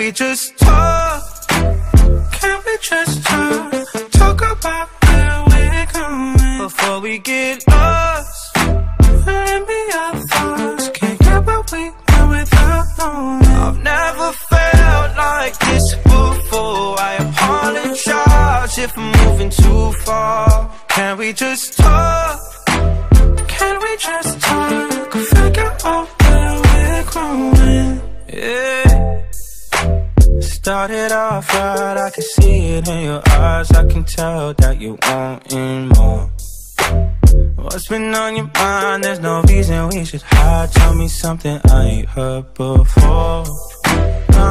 we just talk? Can we just talk? Talk about where we're going before we get lost. Let me our thoughts. Can't get what we want without knowing. I've never felt like this before. I apologize if I'm moving too far. Can we just talk? Started off right, I can see it in your eyes. I can tell that you wanting more. What's been on your mind? There's no reason we should hide. Tell me something I ain't heard before. No,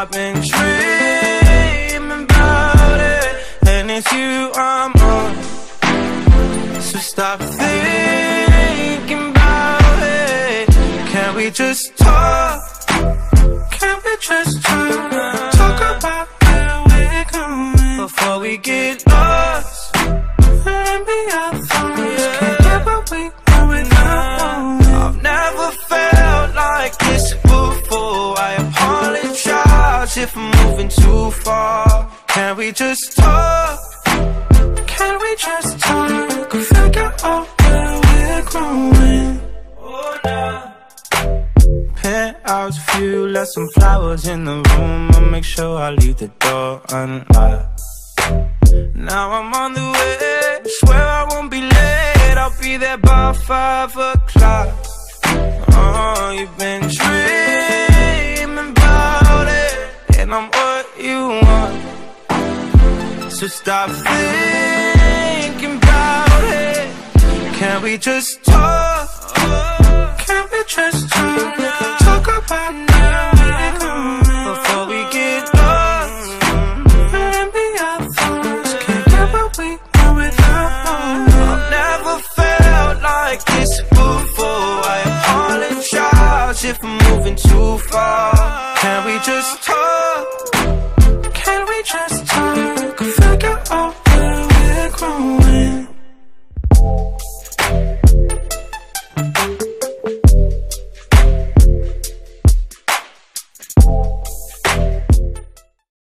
I've been dreaming about it, and it's you I'm on. So stop thinking about it. Can we just talk? We get lost. Let me our thoughts. Can't get what we want without. I've never felt like this before. I apologize if I'm moving too far. Can we just talk? Can we just talk? Figure out where we're growing. Oh, nah. Penthouse view, left some flowers in the room. I'll make sure I leave the door unlocked. Now I'm on the way, swear I won't be late. I'll be there by five o'clock. Oh, you've been dreaming about it, and I'm what you want. So stop thinking about it. Can we just talk? Can we just talk? moving too far. Can we just talk? Can we just talk? Figure out where we're growing.